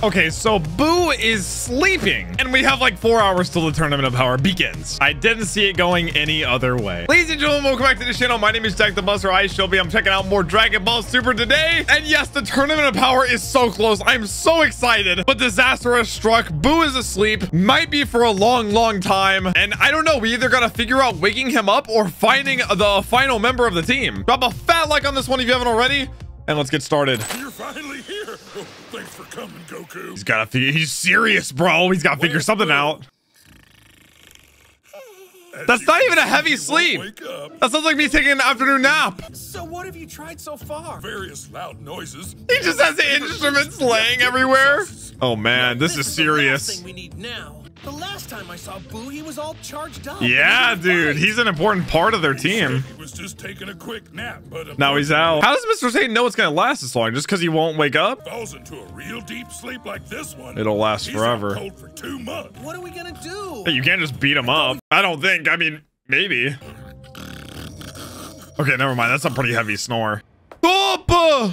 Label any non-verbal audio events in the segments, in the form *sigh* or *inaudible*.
Okay, so Boo is sleeping, and we have like four hours till the Tournament of Power begins. I didn't see it going any other way. Ladies and gentlemen, welcome back to the channel. My name is Jack the Buster. I shall be. I'm checking out more Dragon Ball Super today. And yes, the Tournament of Power is so close. I'm so excited, but disaster has struck. Boo is asleep, might be for a long, long time. And I don't know. We either got to figure out waking him up or finding the final member of the team. Drop a fat like on this one if you haven't already. And let's get started. You're finally coming, Goku. He's got to figure. He's serious, bro. He's got to figure something out. As That's not even a heavy sleep. That sounds like me taking an afternoon nap. So what have you tried so far? Various loud noises. He just has the instruments laying everywhere. Oh man, this is is the last serious. thing we need now. The last time I saw Boo, he was all charged up. Yeah, ready dude, fight. he's an important part of their team. He was just taking a quick nap, but Now he's out. How does Mr. Satan know it's gonna last this long? Just because he won't wake up? Falls into a real deep sleep like this one. It'll last he's forever. Out cold for two months. What are we gonna do? Hey, You can't just beat him up. I don't think. I mean, maybe. Okay, never mind. That's a pretty heavy snore. Papa! Uh!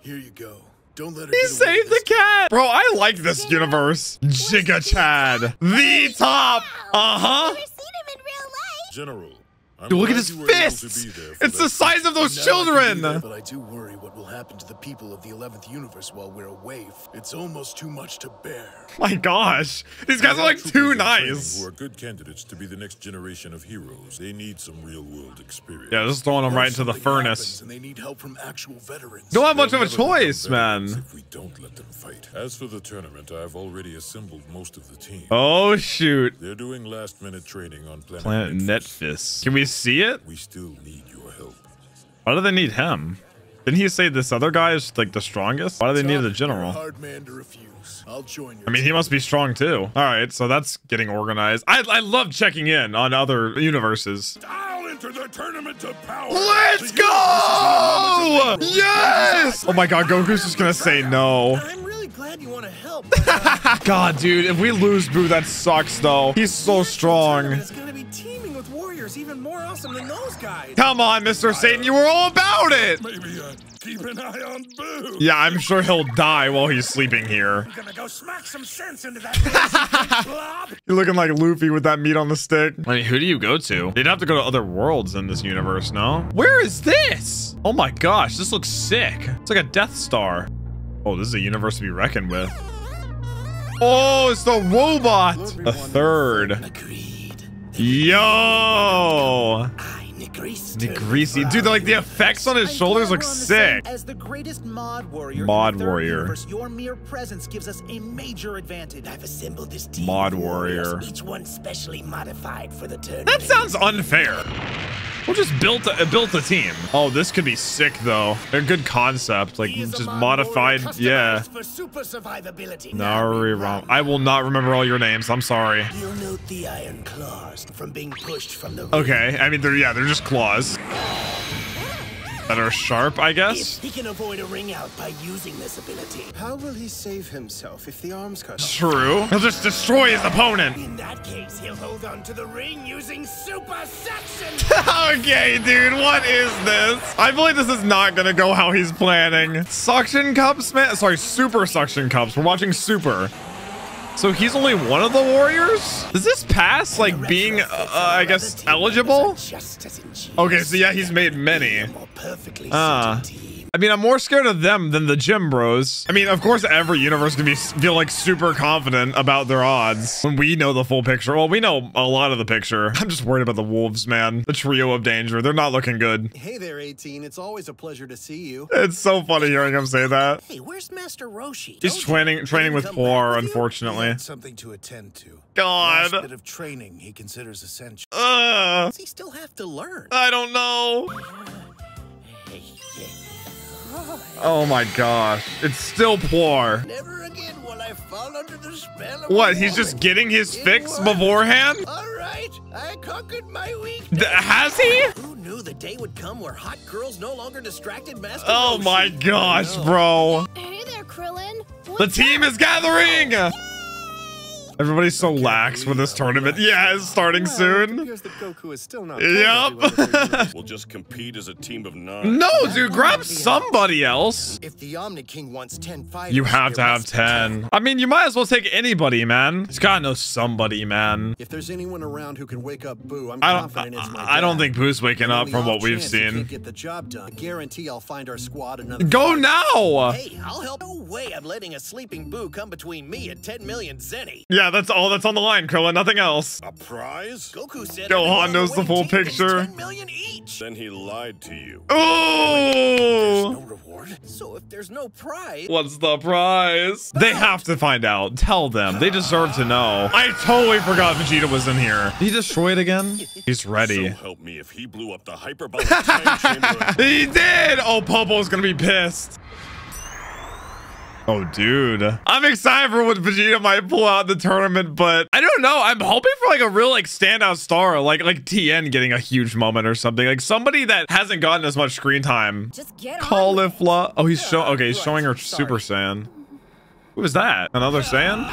Here you go. Don't let her He get away saved the cat! Bro, I like this universe. Giga Chad. The top! Uh-huh. Never seen him in real life. General. Dude, look at his you were able to fists! be there for It's the size of those I children! there, but I do worry what will happen to the people of the 11th universe while we're away. It's almost too much to bear. My gosh. These guys are like too nice. Who are good candidates to be the next generation of heroes. They need some real-world experience. Yeah, just throwing them right into the furnace. And they need help from actual veterans. Don't have much of a They'll never become choice, man. If we don't let them fight. As for the tournament, I've already assembled most of the team. Oh, shoot. They're doing last-minute training on Planet, Planet Netflix. Netfis. Can we see it? We still need your help. Why do they need him? Didn't he say this other guy is like the strongest? Why do they need the Tough, a general? hard man to refuse. I'll join your I mean, he must be strong too. All right, so that's getting organized. I, I love checking in on other universes. I'll enter the tournament of power. Let's The universe is in the go! Yes! Oh my god, Goku's just gonna say no. I'm really glad you want to help. *laughs* God, dude, if we lose Boo, that sucks though. He's so strong. Even more awesome than those guys. Come on, Mr. Satan, you were all about it. Maybe uh, keep an eye on Boo. Yeah, I'm sure he'll die while he's sleeping here. Gonna go smack some sense into that *laughs* blob. You're looking like Luffy with that meat on the stick. I mean, who do you go to? They'd have to go to other worlds in this universe, no? Where is this? Oh my gosh, this looks sick. It's like a Death Star. Oh, this is a universe to be reckoned with. Oh, it's the robot. A third. Agreed. Yo. I, Nigris. Negreasy. Dude, like the effects on his shoulders look sick. As the greatest mod warrior, Mod in the third warrior. universe, your mere presence gives us a major advantage. I've assembled this team. Mod warrior. Each one specially modified for the tournament. That sounds unfair. We'll just built a, built a team. Oh, this could be sick though. A good concept, like He is a just modified. Yeah. customized For super survivability. Nari Ram. I will not remember all your names. I'm sorry. You'll note the iron claws from being pushed from the. Okay. I mean, they're yeah, they're just claws that are sharp, I If guess. he can avoid a ring out by using this ability. How will he save himself if the arms cut off? True. He'll just destroy his opponent. In that case, he'll hold on to the ring using super suction. *laughs* okay, dude, what is this? I believe this is not gonna go how he's planning. Suction cups, man. Sorry, super suction cups. We're watching super. So he's only one of the warriors? Does this pass like being, uh, I guess, eligible? Just as ingenious Okay, so yeah, he's made many. a more perfectly Ah. team. I mean, I'm more scared of them than the gym bros. I mean, of course, every universe can be feel like super confident about their odds when we know the full picture. Well, we know a lot of the picture. *laughs* I'm just worried about the wolves, man. The trio of danger. They're not looking good. Hey there, 18. It's always a pleasure to see you. It's so funny hearing him say that. Hey, where's Master Roshi? He's training training with Poir, unfortunately. Something to attend to. God. Last bit of training he considers essential. Uh, Does he still have to learn? I don't know. Oh my gosh. It's still poor. Never again will I fall under the spell of What? He's just getting his fix beforehand? All right, I conquered my Th- weakness. has he? Who knew the day would come where hot girls no longer distracted Master Oh my gosh, bro. Hey there, Krillin. The team is gathering. Everybody's so lax with this tournament. Yeah, it's starting Well, soon. appears that Goku is still not. Yep. *laughs* We'll just compete as a team of nine. No, dude, grab somebody else. If the Omni King wants 10 fighters, You have to have must be 10. I mean, you might as well take anybody, man. It's gotta know somebody, man. If there's anyone around who can wake up Boo, I'm I don't, confident it's my I, I don't think Boo's waking up from what we've seen. Get the job done. I guarantee I'll find our squad another. Go fighter. now! Hey, I'll help. No way I'm letting a sleeping Boo come between me and 10 million Zeni. Yeah, that's all that's on the line, Krillin. Nothing else. A prize? Goku said Gohan knows the full picture. 10 million each. Then he lied to you. Oh! No reward. So if there's no prize, What's the prize? They have to find out. Tell them. They deserve to know. I totally forgot Vegeta was in here. Did he destroy it again? He's ready. So help me if he blew up the hyperbolic time *laughs* chamber. He did! Oh, Popo's gonna be pissed. Oh, dude. I'm excited for what Vegeta might pull out in the tournament, but I don't know. I'm hoping for like a real like standout star, like like Tien getting a huge moment or something. Like somebody that hasn't gotten as much screen time. Just get on with it. Caulifla. Oh, he's showing. Okay, he's showing her Sorry. Super Saiyan. Who is that? Another Saiyan?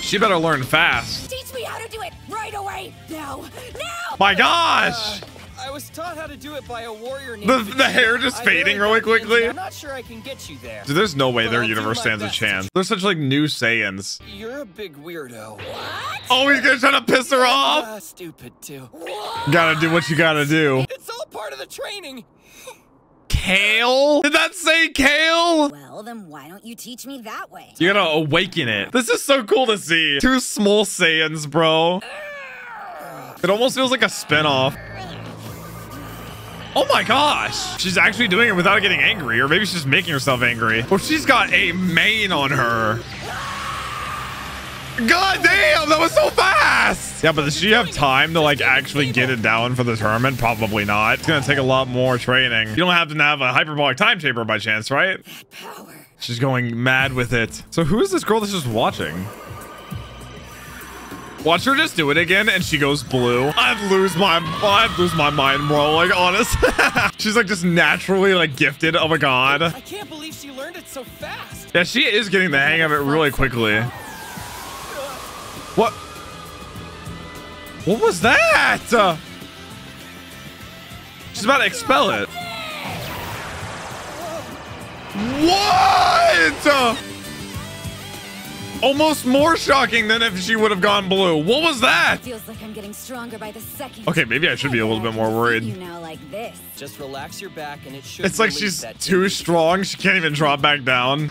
She better learn fast. Teach me how to do it right away. Now. Now. My gosh! I was taught how to do it by a warrior named The- the hair just I fading really really quickly. I'm not sure I can get you there. Dude, there's no way But their I'll universe my stands a chance. They're such like new Saiyans. You're a big weirdo. Oh, he's gonna try to piss her off. Uh, stupid too. What? Gotta do what you gotta do. It's all part of the training. Kale? Did that say Kale? Well, then why don't you teach me that way? You gotta awaken it. This is so cool to see. Two small Saiyans, bro. It almost feels like a spinoff. Oh my gosh. She's actually doing it without getting angry, or maybe she's just making herself angry. Well, she's got a mane on her. God damn, that was so fast. Yeah, but does she have time to like actually get it down for the tournament? Probably not. It's gonna take a lot more training. You don't have to have a hyperbolic time chamber by chance, right? She's going mad with it. So who is this girl that's just watching? Watch her just do it again and she goes blue. I'd lose my I'd lose my mind, bro. Like honest. *laughs* She's like just naturally like gifted of a god. I can't believe she learned it so fast. Yeah, she is getting the hang of it really quickly. What? What was that? Uh, she's about to expel it. What? Almost more shocking than if she would have gone blue. What was that? Feels like I'm getting stronger by the second. Okay, maybe I should be a little bit more You worried. now like this. Just relax your back and it should It's like she's that too tension. strong. She can't even drop back down.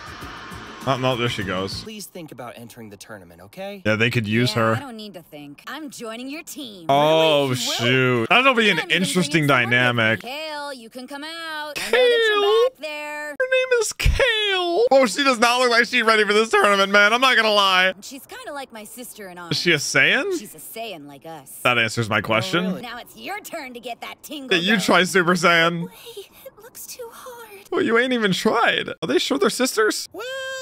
Oh, no, there she goes. Please think about entering the tournament, okay? Yeah, they could use yeah, I don't need to think. I'm joining your team. Oh, Really? shoot. That'll be Yeah, an I'm interesting bringing someone with me. dynamic. Kale, you can come out. I know back there. Her name is Kale. *laughs* Oh, she does not look like she's ready for this tournament, man. I'm not gonna lie. She's kind of like my sister in arms. Is she a Saiyan? She's a Saiyan like us. That answers my oh, question. really? Now it's your turn to get that tingle. Yeah, you going. try Super Saiyan. Wait, it looks too hard. Well, you ain't even tried. Are they sure they're sisters? Well, I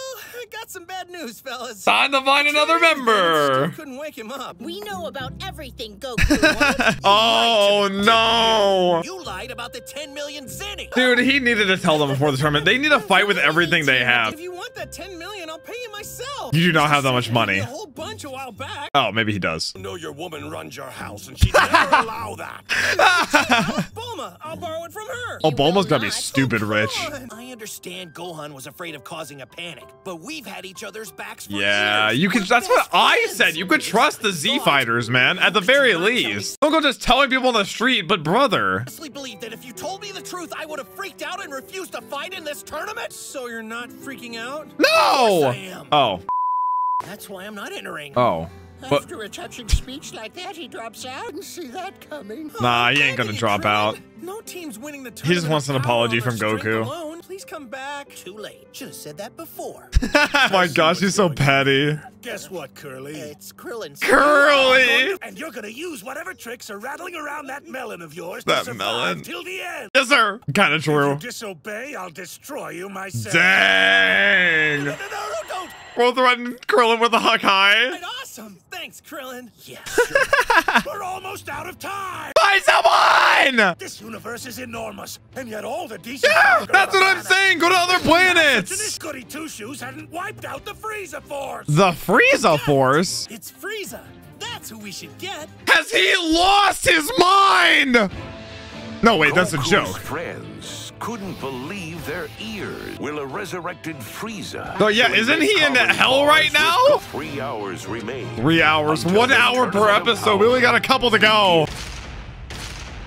got some bad news, fellas. Time to find another Still member. couldn't wake him up. We know about everything, Goku. *laughs* Oh, no. You lied about the 10 million Zeni. Dude, he needed to tell them before the tournament. They need to fight with everything they have. If you want that 10 million, I'll pay you myself. You do not have that much money. A whole bunch a while back. Oh, maybe he does. know your woman runs your house and she'd never *laughs* allow that. Bulma, I'll borrow it from her. Oh, Bulma's gotta be not. stupid oh, rich. I understand Gohan was afraid of causing a panic, but we've had each other's backs for Yeah, years. you can. That's what I said. You could trust the Z fighters, man. At the very least, don't go just telling people on the street. But brother, honestly believe that if you told me the truth, I would have freaked out and refused to fight in this tournament? So you're not freaking out? no. I oh. am. Oh, That's why I'm not entering. oh. But After a touching speech like that, he drops out. Didn't see that coming. nah, he ain't gonna drop out. No team's winning the He just wants an apology from strength Goku. Alone. Please come back. Too late. Should have said that before. *laughs* My gosh, he's so petty. Guess what, Curly? it's Krillin's. Curly. And you're gonna use whatever tricks are rattling around that melon of yours That to survive melon. till the end. Yes, sir. Kind of If you true. disobey, I'll destroy you myself. Dang. No, no, no, don't. We'll threaten Krillin with a Hawkeye. Right, awesome. Thanks, Krillin. Yeah, *laughs* sure. We're almost out of time. Find someone! This universe is enormous, and yet all the decent. Yeah, people that's what I'm planet- saying. Go to other planets. This planets. goody two shoes hadn't wiped out the Frieza Force. The Frieza Force? It's Frieza. That's who we should get. Has he lost his mind? No, wait, that's a joke. friends couldn't believe their ears. Will a resurrected Frieza? Oh, yeah, isn't he in hell right now? Three hours remain. Three hours, Until one hour per episode. We only got a couple to go.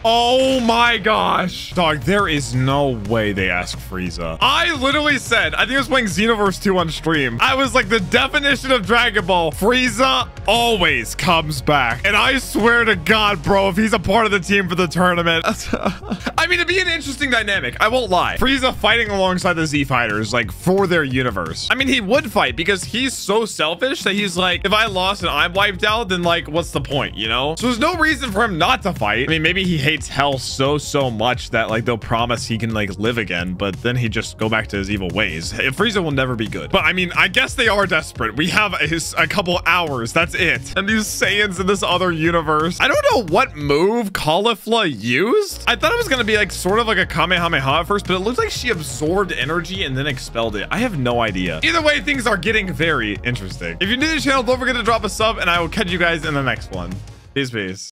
Oh my gosh. Dog, there is no way they ask Frieza. I literally said, I think I was playing Xenoverse 2 on stream. I was like, the definition of Dragon Ball, Frieza always comes back. And I swear to God, bro, if he's a part of the team for the tournament. *laughs* I mean, it'd be an interesting dynamic. I won't lie. Frieza fighting alongside the Z Fighters, like, for their universe. I mean, he would fight because he's so selfish that he's like, if I lost and I'm wiped out, then, like, what's the point, you know? So there's no reason for him not to fight. I mean, maybe he hates hell so, so much that, like, they'll promise he can, like, live again, but then he just go back to his evil ways. Frieza will never be good. But, I mean, I guess they are desperate. We have his, a couple hours. That's it. And these Saiyans in this other universe. I don't know what move Caulifla used. I thought it was going to be, like, sort of like a Kamehameha at first, but it looks like she absorbed energy and then expelled it. I have no idea. Either way, things are getting very interesting. If you're new to the channel, don't forget to drop a sub, and I will catch you guys in the next one. Peace, peace.